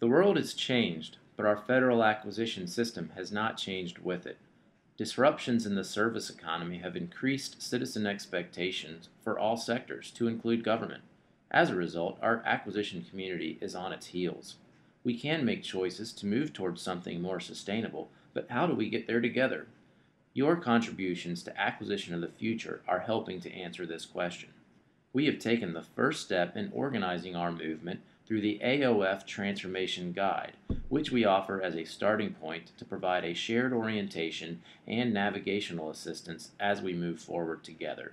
The world has changed, but our federal acquisition system has not changed with it. Disruptions in the service economy have increased citizen expectations for all sectors, to include government. As a result, our acquisition community is on its heels. We can make choices to move towards something more sustainable, but how do we get there together? Your contributions to Acquisition of the Future are helping to answer this question. We have taken the first step in organizing our movement through the AOF Transformation Guide, which we offer as a starting point to provide a shared orientation and navigational assistance as we move forward together.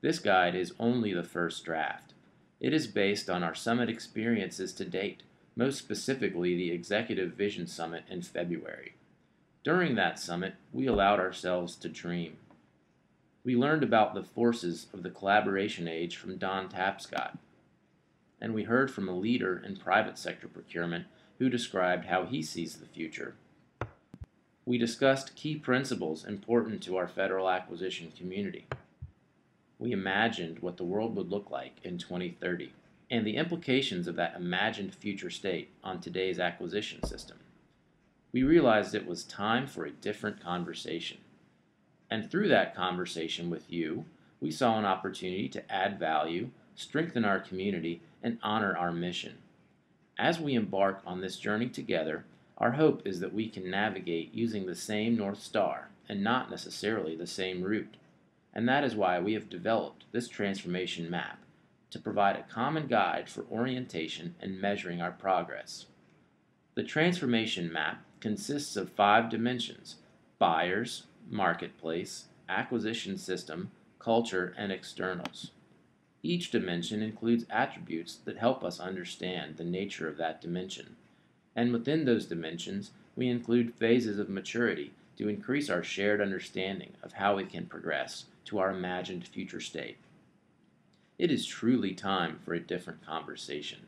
This guide is only the first draft. It is based on our summit experiences to date, most specifically the Executive Vision Summit in February. During that summit, we allowed ourselves to dream. We learned about the forces of the collaboration age from Don Tapscott and we heard from a leader in private sector procurement who described how he sees the future. We discussed key principles important to our federal acquisition community. We imagined what the world would look like in 2030 and the implications of that imagined future state on today's acquisition system. We realized it was time for a different conversation. And through that conversation with you, we saw an opportunity to add value, strengthen our community, and honor our mission. As we embark on this journey together, our hope is that we can navigate using the same North Star and not necessarily the same route. And that is why we have developed this transformation map to provide a common guide for orientation and measuring our progress. The transformation map consists of five dimensions buyers, marketplace, acquisition system, culture, and externals. Each dimension includes attributes that help us understand the nature of that dimension. And within those dimensions, we include phases of maturity to increase our shared understanding of how we can progress to our imagined future state. It is truly time for a different conversation,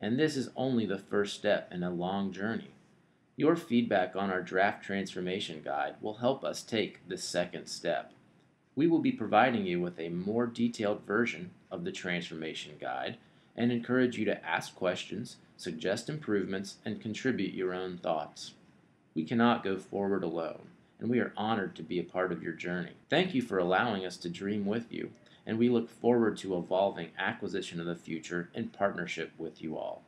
and this is only the first step in a long journey. Your feedback on our draft transformation guide will help us take the second step. We will be providing you with a more detailed version of the transformation guide and encourage you to ask questions, suggest improvements, and contribute your own thoughts. We cannot go forward alone, and we are honored to be a part of your journey. Thank you for allowing us to dream with you, and we look forward to evolving acquisition of the future in partnership with you all.